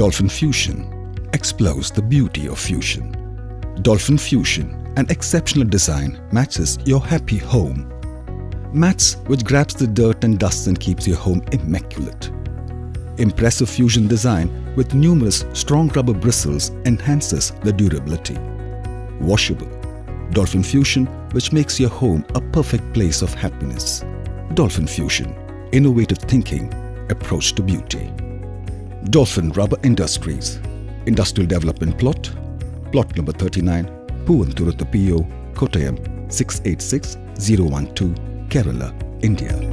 Dolphin Fusion explores the beauty of fusion. Dolphin Fusion, an exceptional design, matches your happy home. Mats which grabs the dirt and dust and keeps your home immaculate. Impressive fusion design with numerous strong rubber bristles enhances the durability. Washable. Dolphin Fusion which makes your home a perfect place of happiness. Dolphin Fusion. Innovative thinking, approach to beauty. Dolphin Rubber Industries. Industrial Development Plot. Plot number 39. Puvanturutha PO, Kottayam 686012, Kerala, India.